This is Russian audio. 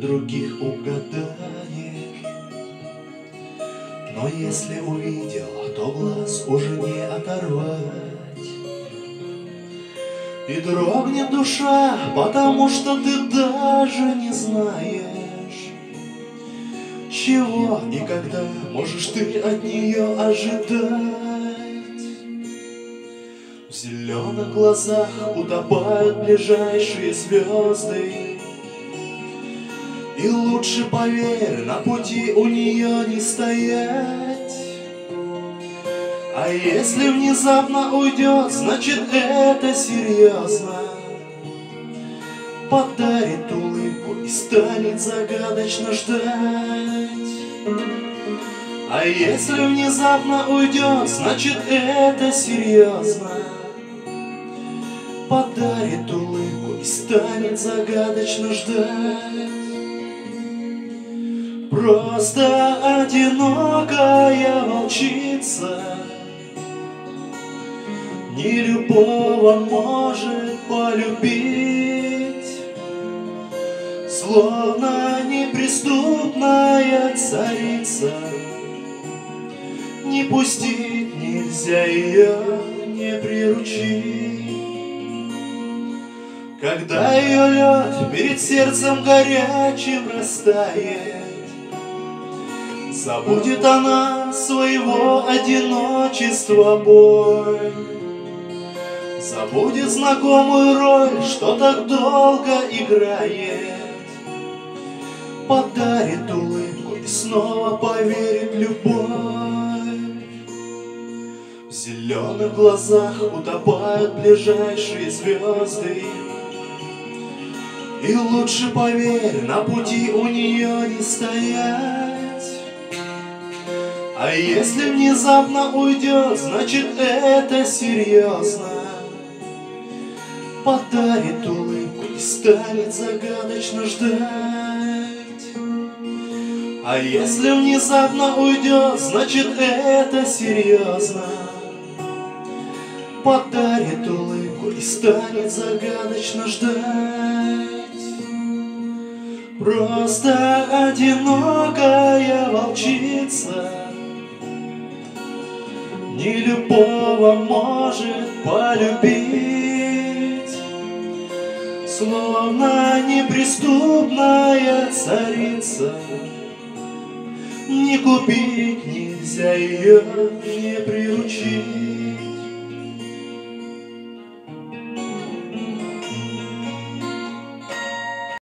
других угадаешь. Но если увидел, то глаз уже не оторвать. И дрогнет душа, потому что ты даже не знаешь, Чего и когда можешь ты от нее ожидать. В зеленых глазах утопают ближайшие звезды, И лучше поверь, на пути у нее не стоять. А если внезапно уйдет, значит это серьезно. Подарит улыбку и станет загадочно ждать. А если внезапно уйдет, значит это серьезно Подарит улыбку и станет загадочно ждать Просто одинокая волчица не любого может полюбить, Словно неприступная царица. Не пустить нельзя ее, не приручить. Когда ее лед перед сердцем горячим растает, Забудет она своего одиночества боль. Забудет знакомую роль, что так долго играет. Подарит улыбку и снова поверит любовь. В зеленых глазах утопают ближайшие звезды И лучше поверь, на пути у нее не стоять А если внезапно уйдет, значит это серьезно подарит улыбку и станет загадочно ждать. А если внезапно уйдет, значит это серьезно. Подарит улыбку и станет загадочно ждать. Просто одинокая волчица. Не любого может полюбить. Словно неприступная царица, Не купить нельзя ее, не приучить.